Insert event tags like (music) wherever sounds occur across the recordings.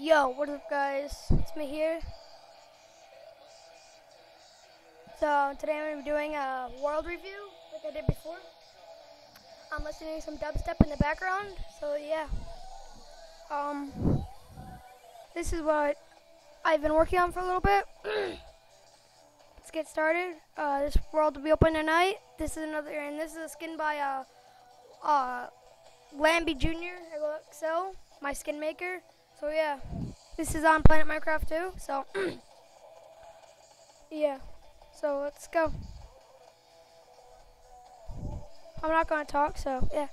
Yo, what up, guys? It's me here. So today I'm gonna be doing a world review, like I did before. I'm listening to some dubstep in the background, so yeah. Um, this is what I've been working on for a little bit. (clears throat) Let's get started. Uh, this world will be open tonight. This is another, and this is a skin by uh, uh, Lambie Jr. XL, my skin maker. So yeah, this is on Planet Minecraft too. So (clears throat) yeah, so let's go. I'm not gonna talk, so yeah.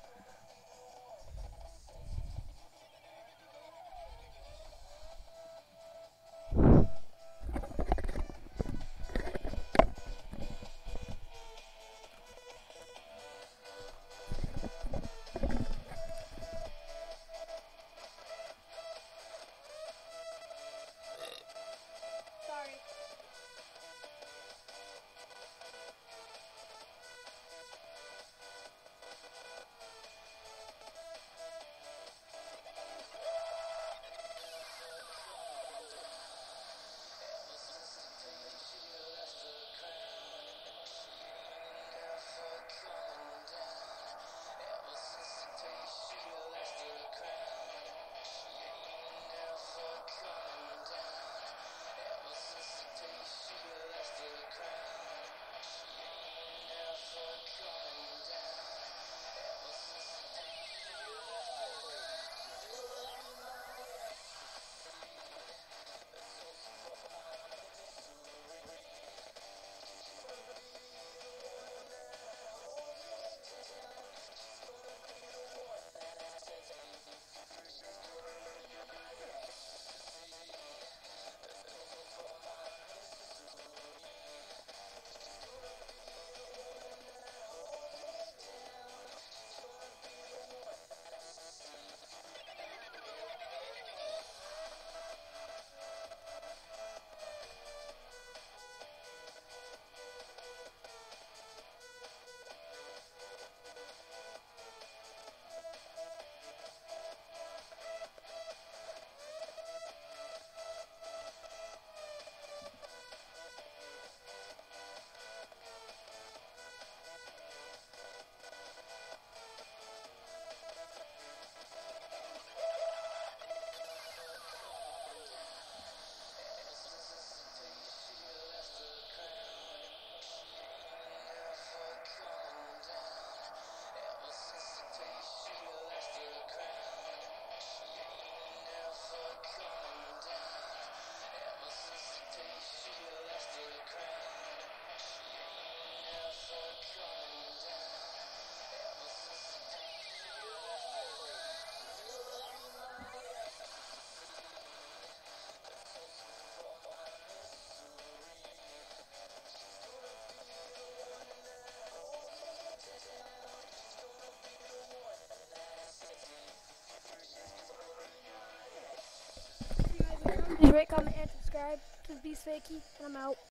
Please rate, comment, and subscribe to Beast Fakey, and I'm out.